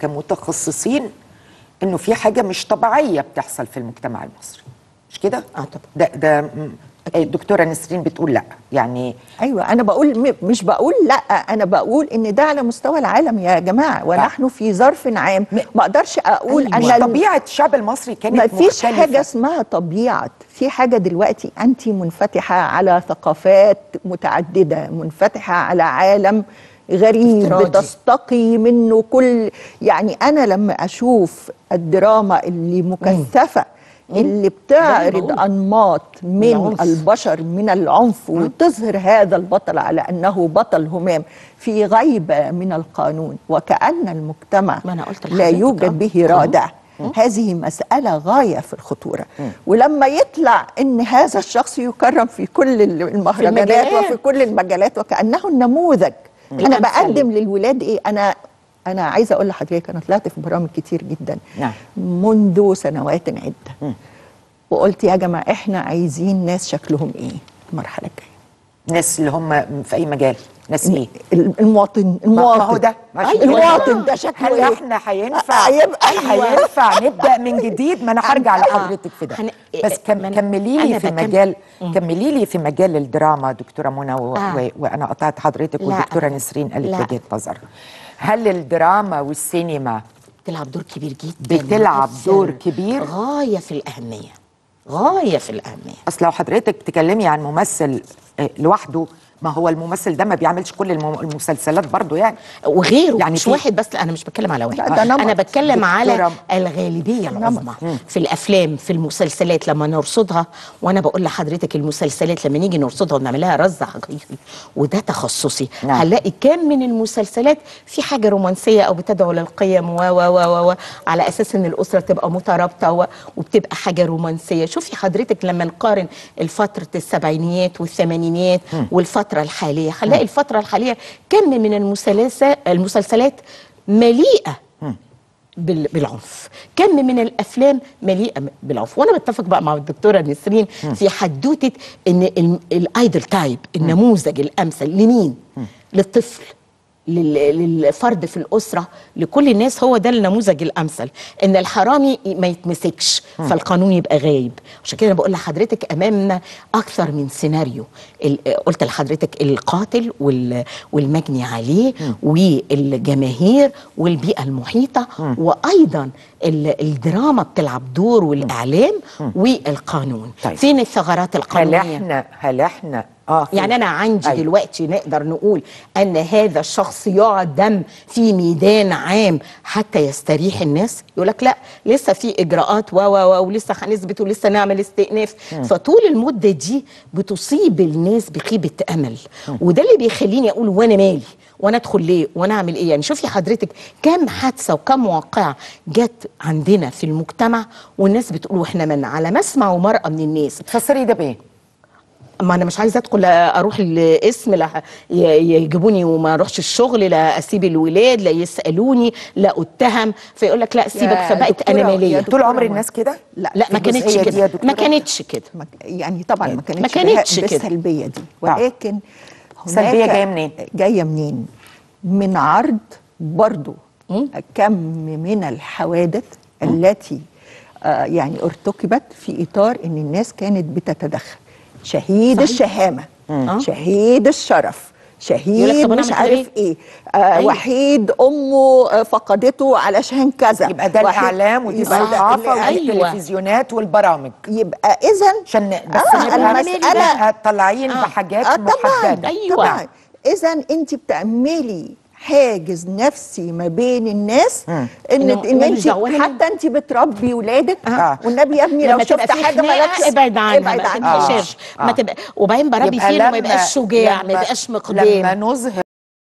كمتخصصين إنه في حاجة مش طبيعية بتحصل في المجتمع المصري. مش كده؟ آه طبعا. ده ده الدكتورة نسرين بتقول لأ. يعني أيوه أنا بقول مش بقول لأ أنا بقول إن ده على مستوى العالم يا جماعة. ونحن في ظرف عام. ما أقدرش أقول مش ان طبيعة الشعب المصري كانت ما فيش مختلفة. حاجة اسمها طبيعة. في حاجة دلوقتي أنت منفتحة على ثقافات متعددة منفتحة على عالم غريب افتراضي. بتستقي منه كل يعني أنا لما أشوف الدراما اللي مكثفة اللي بتعرض. أنماط من العنف. البشر من العنف وتظهر هذا البطل على أنه بطل همام في غيبة من القانون وكأن المجتمع ما أنا قلت لا يوجد آه. به رادع هذه مسألة غاية في الخطورة ولما يطلع أن هذا الشخص يكرم في كل المهرجانات. وفي كل المجالات وكأنه النموذج أنا الأمثل. بقدم للولاد إيه؟ أنا أنا عايزة أقول لحضرتك أنا طلعت في برامج كتير جدا. نعم. منذ سنوات عدة. وقلت يا جماعة إحنا عايزين ناس شكلهم إيه؟ المرحلة الجاية. ناس اللي هم في أي مجال ناس إيه المواطن المواطن ما هو ده أيوة. المواطن ده شكله هل إيه؟ إحنا هينفع هيبقى هينفع نبدأ من جديد ما أنا هرجع لحضرتك في ده هن- بس كم كملي لي في مجال كملي لي في مجال الدراما دكتورة منى و... آه. و... وأنا قطعت حضرتك والدكتوره. نسرين قالت. وجهة نظرها هل الدراما والسينما بتلعب دور كبير جدا بتلعب. دور كبير؟ غاية في الأهمية غاية في الأهمية. أصل لو حضرتك تكلمي عن ممثل آه، لوحده ما هو الممثل ده ما بيعملش كل الم- المسلسلات برضه يعني. وغيره يعني مش واحد بس لا أنا مش بتكلم على واحد. أنا بتكلم على الغالبية العظمى. في الأفلام في المسلسلات لما نرصدها وأنا بقول لحضرتك المسلسلات لما نيجي نرصدها ونعمل لها رصد حقيقي وده تخصصي. نعم. هنلاقي كام من المسلسلات في حاجة رومانسية أو بتدعو للقيم و و و و- و على أساس إن الأسرة تبقى مترابطة و- وبتبقى حاجة رومانسية. شوفي حضرتك لما نقارن الفترة السبعينيات والثمانينيات والفترة الحالية. هنلاقي الفترة الحالية كم من المسلسلات بال- بالعنف. كم من الأفلام مليئة بالعنف. وأنا بتفق بقى مع الدكتورة نسرين في حدوتة إن ال- ال ideal type النموذج الأمثل لمين؟ للطفل. لل- للفرد في الأسرة لكل الناس هو ده النموذج الأمثل. إن الحرامي ما يتمسكش فالقانون يبقى غايب. عشان كده أنا بقول لحضرتك أمامنا أكثر من سيناريو. قلت لحضرتك القاتل وال- والمجني عليه والجماهير والبيئة المحيطة وأيضا ال- الدراما بتلعب دور والإعلام والقانون. طيب. فين الثغرات هل القانونيه إحنا هل إحنا في- يعني أنا عندي أيوة. دلوقتي نقدر نقول أن هذا الشخص يعدم في ميدان عام حتى يستريح الناس؟ يقول لك لا لسه في إجراءات و و و ولسه هنثبت ولسه نعمل استئناف. فطول المدة دي بتصيب الناس بخيبه أمل. وده اللي بيخليني أقول وأنا مالي؟ وأنا أدخل ليه؟ وأنا أعمل إيه؟ يعني شوفي حضرتك كم حادثة وكم واقعه جت عندنا في المجتمع والناس بتقول وإحنا من على مسمع ومرأة من الناس. تفسري ده بإيه؟ ما أنا مش عايزة أدخل أروح الاسم لا يجيبوني وما أروحش الشغل لا أسيب الولاد لا يسألوني لا أتهم. فيقول لك لا سيبك. فبقت انانيه دكتورة طول عمر. الناس كده؟ لا لا ما كانتش كده؟ ما كانتش كده. يعني طبعا ما كانتش ما كانتش كده. بالسلبيه دي. ولكن سلبية هناك- جاية منين؟ جاية منين؟ من عرض برضو كم من الحوادث التي آه يعني ارتكبت في إطار إن الناس كانت بتتدخل. شهيد صحيح. الشهامة آه. شهيد الشرف شهيد مش عارف إيه؟ إيه آه أيوة. وحيد أمه آه، فقدته علشان كذا يبقى ده وحيد- الإعلام ودي الصحافه ودي أيوة. التلفزيونات والبرامج يبقى اذا عشان بس آه، نبقى المسألة- نبقى طالعين آه. بحاجات آه محددة. طبعا اذا انت بتعملي حاجز نفسي ما بين الناس إن إن أنت حتى أنت بتربي ولادك آه. والنبي يا ابني لو شفت حاجة مالكش ابعد عنها ابعد ما عنها. ما آه. تبقى وبعدين بربي يبقى فيه ما يبقاش شجاع ما يبقاش مقدام. لما نظهر